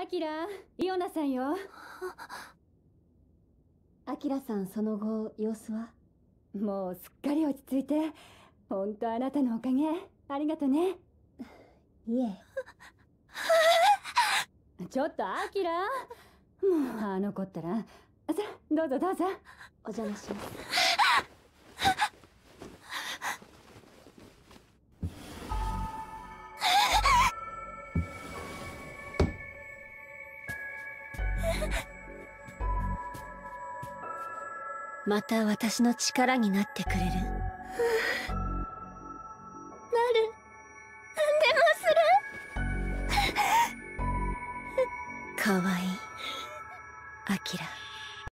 アキライオナさんよ。アキラさんその後様子は？もうすっかり落ち着いて。本当あなたのおかげ。ありがとね。いえ。ちょっとアキラ。もうあの子ったら。さあどうぞどうぞ。お邪魔しますまた私の力になってくれる。なる。でもする。かわいい。アキラ。